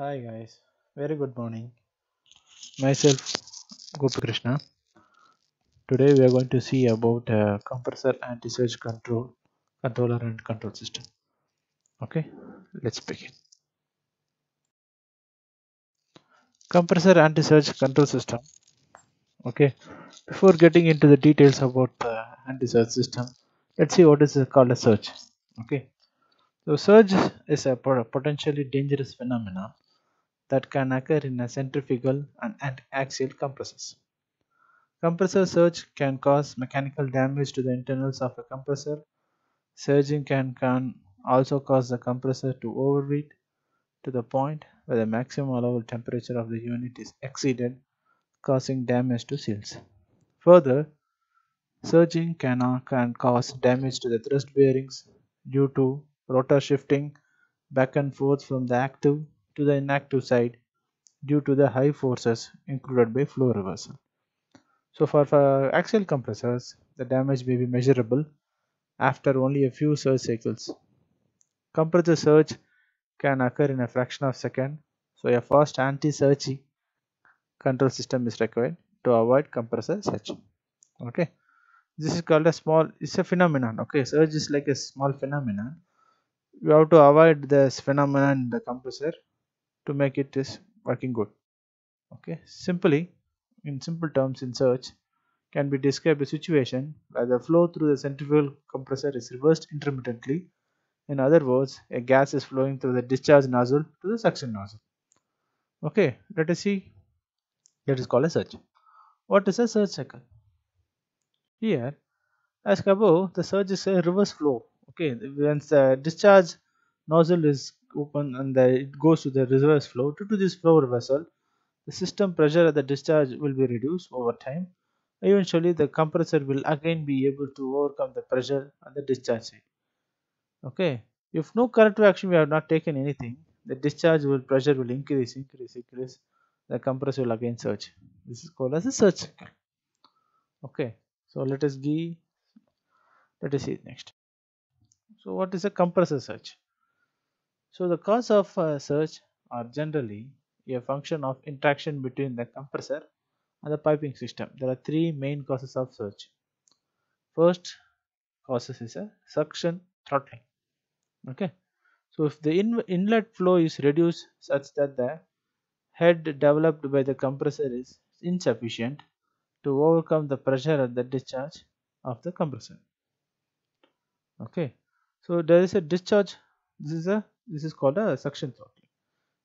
Hi guys, very good morning. Myself Gopakrishna. Today we are going to see about uh, compressor anti-surge control controller and control system. Okay, let's begin. Compressor anti-surge control system. Okay, before getting into the details about the anti-surge system, let's see what is called a surge. Okay, so surge is a pot- potentially dangerous phenomenon that can occur in a centrifugal and axial compressors. Compressor surge can cause mechanical damage to the internals of a compressor. Surging can, can also cause the compressor to overheat to the point where the maximum allowable temperature of the unit is exceeded, causing damage to seals. Further, surging can, uh, can cause damage to the thrust bearings due to rotor shifting back and forth from the active to the inactive side due to the high forces included by flow reversal. So for, for axial compressors, the damage may be measurable after only a few surge cycles. Compressor surge can occur in a fraction of a second, so a fast anti-surge control system is required to avoid compressor surge. Okay, this is called a small. It's a phenomenon. Okay, surge is like a small phenomenon. You have to avoid this phenomenon in the compressor to make it is working good. Okay, simply in simple terms, in surge can be described a situation where the flow through the centrifugal compressor is reversed intermittently. In other words, a gas is flowing through the discharge nozzle to the suction nozzle. Okay, let us see. That is called a surge. What is a surge cycle? Here, as above, the surge is a reverse flow. Okay, when the discharge nozzle is open and the, it goes to the reverse flow, due to this flow reversal, the system pressure at the discharge will be reduced over time Eventually, the compressor will again be able to overcome the pressure on the discharge side. Okay, if no corrective action we have not taken anything, the discharge will pressure will increase, increase, increase. The compressor will again surge. This is called as a surge cycle. Okay, so let us give. Let us see next. So, what is a compressor surge? So, the cause of uh, a surge are generally a function of interaction between the compressor and the piping system. There are three main causes of surge. First causes is a suction throttling. Okay, so if the in inlet flow is reduced such that the head developed by the compressor is insufficient to overcome the pressure at the discharge of the compressor. Okay, so there is a discharge. This is a this is called a suction throttling.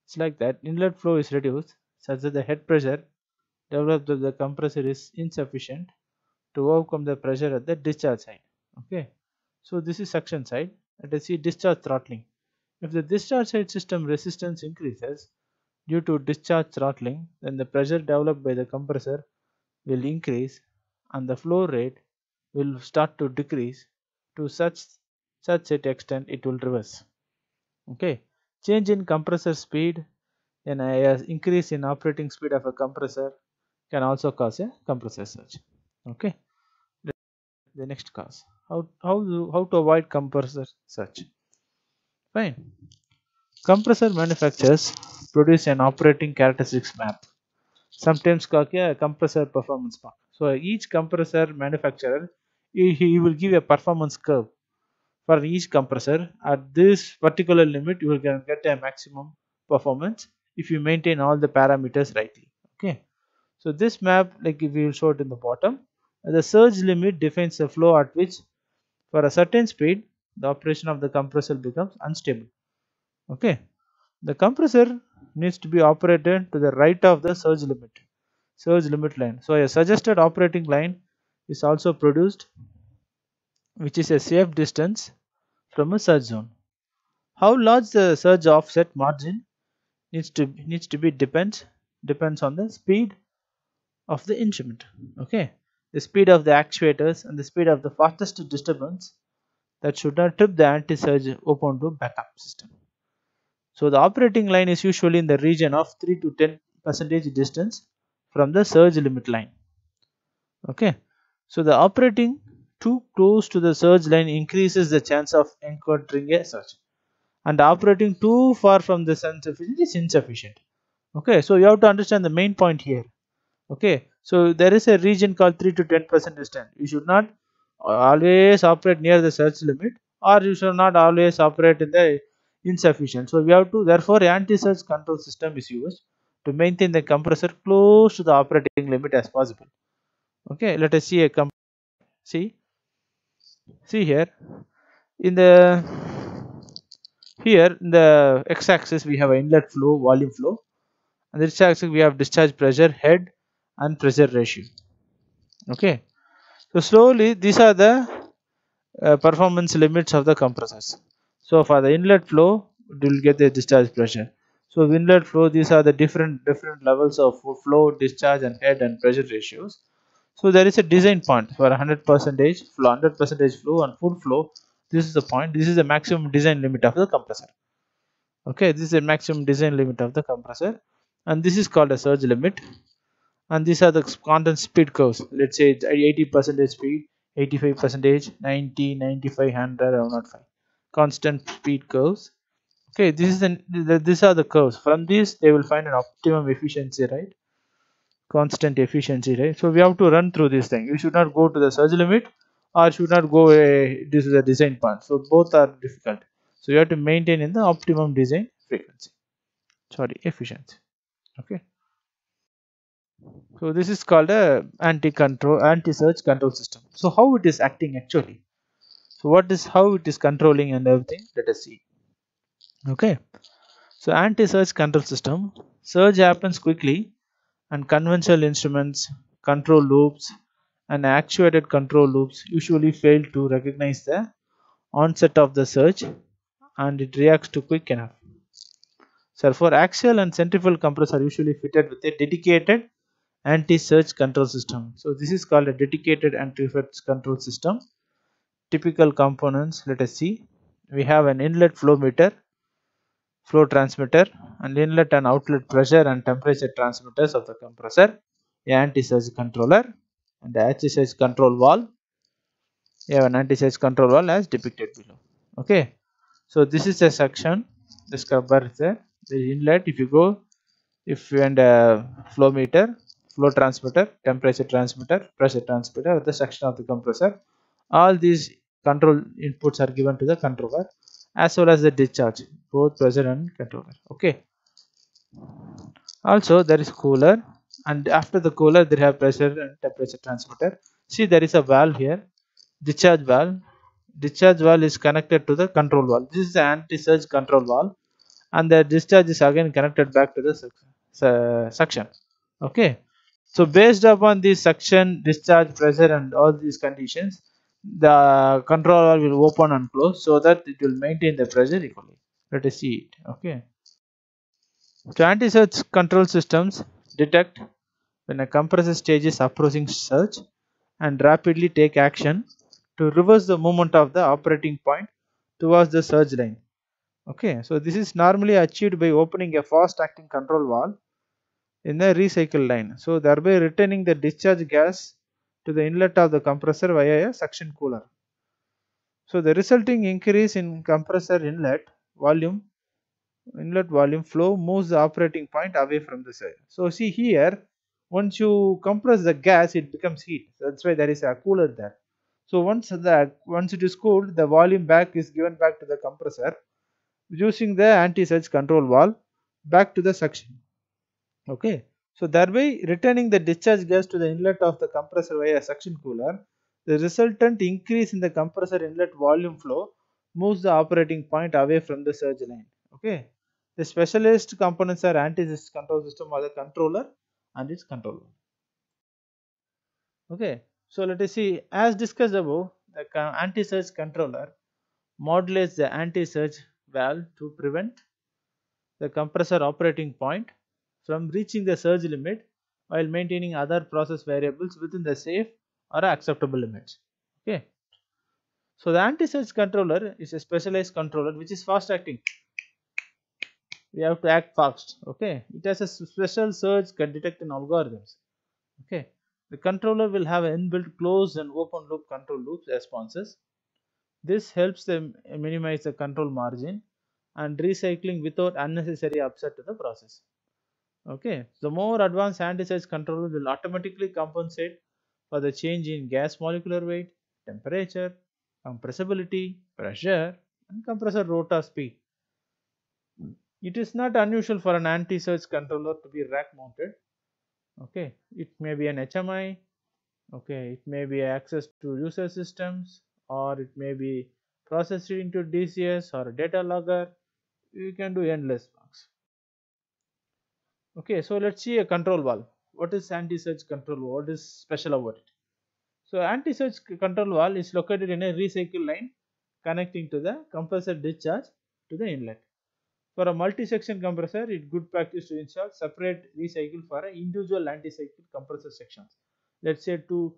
It's like that inlet flow is reduced such that the head pressure developed by the compressor is insufficient to overcome the pressure at the discharge side. Okay, so this is suction side. Let us see discharge throttling. If the discharge side system resistance increases due to discharge throttling, then the pressure developed by the compressor will increase and the flow rate will start to decrease to such such an extent it will reverse. Okay, change in compressor speed and an uh, increase in operating speed of a compressor can also cause a compressor surge. Okay, the next cause how how to, how to avoid compressor surge. Fine, compressor manufacturers produce an operating characteristics map, sometimes called a compressor performance map. So each compressor manufacturer he, he will give a performance curve for each compressor. At this particular limit, you will get a maximum performance if you maintain all the parameters rightly. Okay. So this map, like we will show it in the bottom, the surge limit defines the flow at which, for a certain speed, the operation of the compressor becomes unstable. Okay. The compressor needs to be operated to the right of the surge limit, surge limit line. So a suggested operating line is also produced, which is a safe distance from a surge zone. How large the surge offset margin needs to needs to be depends depends on the speed of the instrument. Okay, the speed of the actuators and the speed of the fastest disturbance that should not trip the anti-surge open to backup system. So the operating line is usually in the region of 3 to 10 percentage distance from the surge limit line. Okay, so the operating too close to the surge line increases the chance of encountering a surge. and operating too far from the sun sufficient is insufficient. Okay so you have to understand the main point here. Okay so there is a region called 3 to 10 percent distance. You should not always operate near the surge limit or you should not always operate in the insufficient. So we have to therefore anti-surge control system is used to maintain the compressor close to the operating limit as possible. Okay let us see a comp see see here. In the here in the x-axis we have inlet flow volume flow. And the x-axis we have discharge pressure head and pressure ratio. Okay. So slowly these are the uh, performance limits of the compressors. So for the inlet flow it will get the discharge pressure. So inlet flow these are the different different levels of flow discharge and head and pressure ratios so there is a design point for 100 percentage flow 100 percentage flow and full flow. This is the point. This is the maximum design limit of the compressor. Okay this is the maximum design limit of the compressor. And this is called a surge limit. And these are the constant speed curves. Let's say 80 percentage speed 85 percentage 90 95 100 or not 5 constant speed curves. Okay this is the these are the curves. From these they will find an optimum efficiency right constant efficiency right? So we have to run through this thing. You should not go to the surge limit or should not go this is the design part. So both are difficult. So you have to maintain in the optimum design frequency. Sorry efficiency. Okay. So this is called a anti-control anti-surge control system. So how it is acting actually? So what is how it is controlling and everything? Let us see. Okay. So anti-surge control system surge happens quickly and conventional instruments control loops and actuated control loops usually fail to recognize the onset of the surge and it reacts too quick enough so for axial and centrifugal compressor are usually fitted with a dedicated anti-surge control system. So this is called a dedicated anti-surge control system. Typical components let us see. We have an inlet flow meter, flow transmitter and inlet and outlet pressure and temperature transmitters of the compressor, anti-surge controller and the anti-surge control valve. You have an anti-surge control valve as depicted below. Okay. So this is a section. The scrubber is there the inlet if you go if you and a flow meter flow transmitter temperature transmitter pressure transmitter the section of the compressor all these control inputs are given to the controller as well as the discharge both pressure and controller okay. Also there is cooler and after the cooler there have pressure and temperature transmitter. See there is a valve here discharge valve. Discharge valve is connected to the control valve. This is the anti-surge control valve and the discharge is again connected back to the suction. Okay. So based upon this suction discharge pressure and all these conditions the controller will open and close so that it will maintain the pressure equally. Let us see it okay. So anti-surge control systems detect when a compressor stage is approaching surge and rapidly take action to reverse the movement of the operating point towards the surge line okay. So this is normally achieved by opening a fast acting control valve in the recycle line. So thereby returning the discharge gas to the inlet of the compressor via a suction cooler. So the resulting increase in compressor inlet volume inlet volume flow moves the operating point away from the side so see here once you compress the gas it becomes heat. That's why there is a cooler there. So once that once it is cooled the volume back is given back to the compressor using the anti-surge control valve back to the suction. Okay so thereby returning the discharge gas to the inlet of the compressor via suction cooler the resultant increase in the compressor inlet volume flow moves the operating point away from the surge line okay? The specialized components are anti-surge control system or the controller and its controller okay so let us see as discussed above the anti-surge controller modulates the anti-surge valve to prevent the compressor operating point from reaching the surge limit while maintaining other process variables within the safe or acceptable limits. Okay. So the anti-surge controller is a specialized controller which is fast acting. We have to act fast. Okay. It has a special surge detection algorithms. Okay. The controller will have an inbuilt closed and open loop control loops responses this helps them minimize the control margin and recycling without unnecessary upset to the process. Okay, the more advanced anti-surge controller will automatically compensate for the change in gas molecular weight, temperature, compressibility, pressure, and compressor rotor speed. It is not unusual for an anti-surge controller to be rack mounted. Okay, it may be an HMI, okay, it may be access to user systems, or it may be processed into DCS or data logger. You can do endless. Okay, so let's see a control valve. What is anti-surge control valve? What is special about it? So anti-surge control valve is located in a recycle line connecting to the compressor discharge to the inlet. For a multi-section compressor, it good practice to install separate recycle for individual anti-cycle compressor sections. Let's say two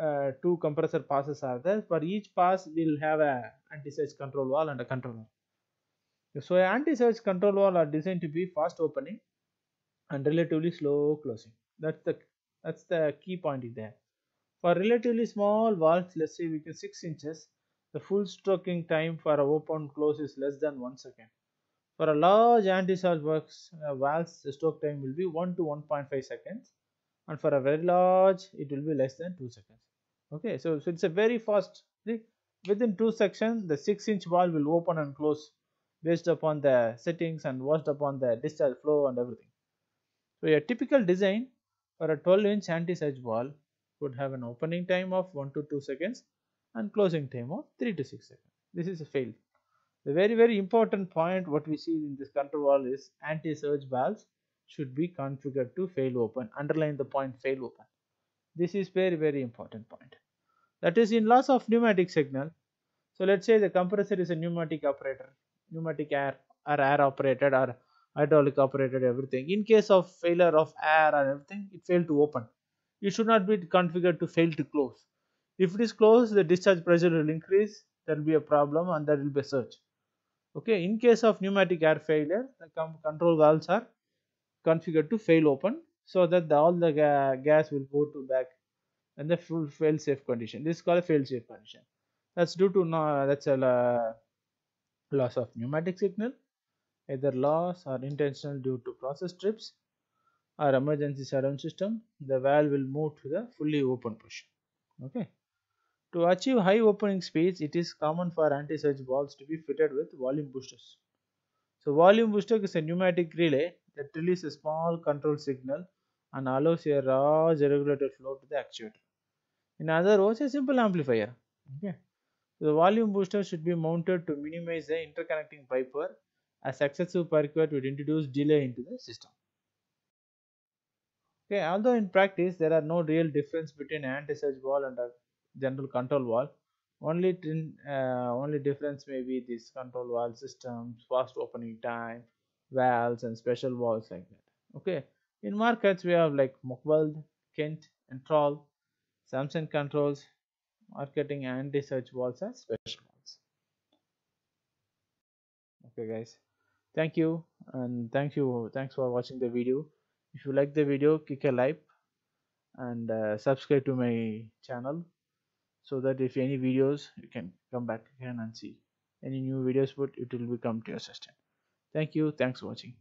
uh, two compressor passes are there. For each pass, we'll have a anti-surge control valve and a controller. So anti-surge control valve are designed to be fast opening and relatively slow closing. That's the that's the key point in there. For relatively small valves, let's say we can six inches, the full stroking time for a open close is less than one second. For a large anti-surge works uh, valves, the stroke time will be 1 to 1.5 seconds and for a very large it will be less than 2 seconds. Okay, so, so it's a very fast, see, within 2 seconds the 6 inch valve will open and close based upon the settings and based upon the discharge flow and everything. So a typical design for a 12 inch anti-surge valve would have an opening time of 1 to 2 seconds and closing time of 3 to 6 seconds. This is a fail. The very very important point what we see in this control valve is anti-surge valves should be configured to fail open. Underline the point fail open. This is very very important point. That is in loss of pneumatic signal. So let's say the compressor is a pneumatic operator, pneumatic air or air operated or hydraulic operated everything. In case of failure of air or everything, it failed to open. It should not be configured to fail to close. If it is closed, the discharge pressure will increase. There will be a problem and there will be a surge okay in case of pneumatic air failure the control valves are configured to fail open so that the, all the ga gas will go to back and the full fail safe condition this is called a fail safe condition that's due to no, that's a uh, loss of pneumatic signal either loss or intentional due to process trips or emergency shutdown system the valve will move to the fully open position okay to achieve high opening speeds, it is common for anti-surge valves to be fitted with volume boosters. So volume booster is a pneumatic relay that releases a small control signal and allows a large regulated flow to the actuator. In other words, a simple amplifier. Okay. So the volume booster should be mounted to minimize the interconnecting pipe wear successive excessive would introduce delay into the system. Okay, although in practice there are no real difference between anti-surge valve and a general control valve only uh, only difference may be this control valve systems fast opening time valves and special valves like that. Okay in markets we have like Mokveld, Kent Introl. Samson controls marketing anti-surge valves as special valves okay guys thank you and thank you thanks for watching the video. If you like the video click a like and uh, subscribe to my channel so that if any videos you can come back again and see. Any new videos but it will become to your system thank you thanks for watching